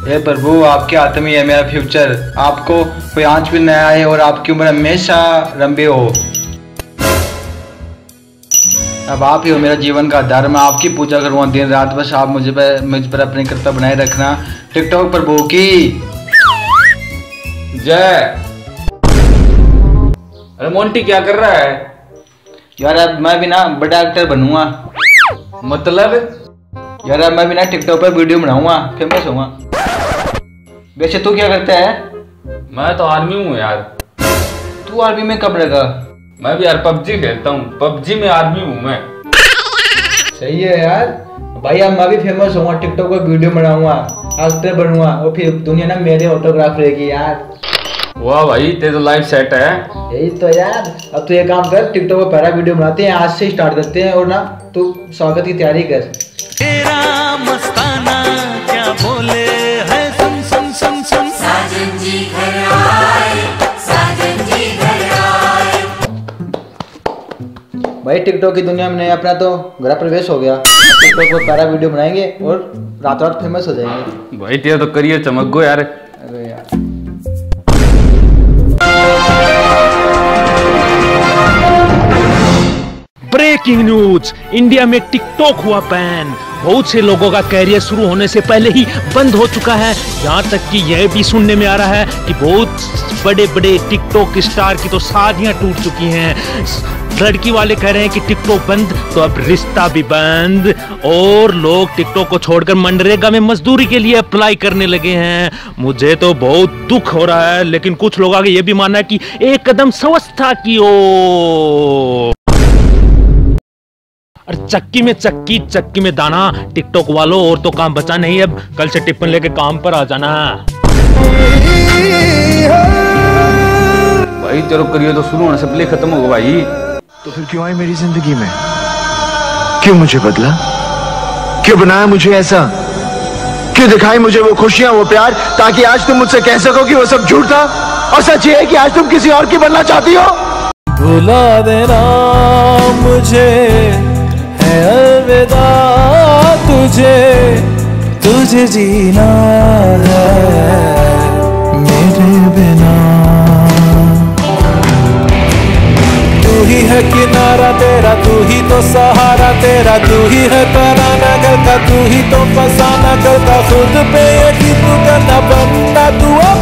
हे प्रभु आपके हाथ में है मेरा फ्यूचर आपको कोई आँच भी न आए और आपकी उम्र हमेशा लंबी हो। अब आप ही हो मेरा जीवन का आधार। मैं आपकी पूजा करूँगा दिन रात। बस आप मुझे पर मुझ पर अपनी कृपा बनाए रखना। टिकटॉक प्रभु की। जय। अरे मोंटी क्या कर रहा है? यार अब मैं भी ना बड़ा एक्टर बनूँगा। मतलब? यार अब मैं भी ना टिकटॉक पर वीडियो बनाऊँगा। फ़ेमस होऊँगा। वैसे तू क्या करता है? मैं तो आर्मी हूँ यार। तू आर्मी में कब लगा? मैं भी यार पबजी खेलता हूँ। पबजी में आर्मी हूँ मैं। सही है यार। भाई अब मैं भी फ़ेमस होऊँगा टिकटॉक पर वीडियो बनाऊँगा एक्टर बनूँगा। और फिर दुनिया ना मेरे ऑटोग्राफ रहेगी यार। वाह भाई तेरे तो लाइफ सेट है। यही तो यार। अब तू ये काम कर टिकटॉक पर पहला वीडियो बनाते हैं आज से स्टार्ट करते हैं और ना तू स्वागत की तैयारी कर। भाई टिकटॉक की दुनिया में नहीं अपना तो गृह प्रवेश हो गया। टिकटॉक पर पहला वीडियो बनाएँगे और रात रात फ़ेमस हो जाएँगे। भाई तेरा तो करियर चमक गो यार। अरे यार। ब्रेकिंग न्यूज़ इंडिया में टिकटॉक हुआ बैन बहुत से लोगों का कैरियर शुरू होने से पहले ही बंद हो चुका है। यहाँ तक कि यह भी सुनने में आ रहा है कि बहुत बड़े बड़े टिकटॉक स्टार की तो शादियाँ टूट चुकी हैं। लड़की वाले कह रहे हैं कि टिकटॉक बंद तो अब रिश्ता भी बंद। और लोग टिकटॉक को छोड़कर मनरेगा में मजदूरी के लिए अप्लाई करने लगे हैं। मुझे तो बहुत दुख हो रहा है, लेकिन कुछ लोग आगे ये भी मानना है कि एक कदम स्वस्थता की ओर। और चक्की में चक्की चक्की में दाना। टिकटॉक वालों, और तो काम बचा नहीं अब कल से टिप्पण लेके काम पर आ जाना। भाई तेरा करियर तो शुरू होने से पहले खत्म होगा भाई। तो फिर क्यों आई मेरी ज़िंदगी में? क्यों मुझे बदला? क्यों बनाया मुझे ऐसा? क्यों दिखाई मुझे वो खुशियाँ, वो प्यार, ताकि आज तुम मुझसे कह सको कि वो सब झूठ था? और सच ये है कि आज तुम किसी और की बनना चाहती हो? भुला देना मुझे, है अलविदा तुझे तुझे जीना है। ही किनारा, तेरा तू ही तो सहारा, तेरा तू ही है तराना करता तू ही तो फसाना करता खुद पे यकीन तू करना बनता, तू खुदा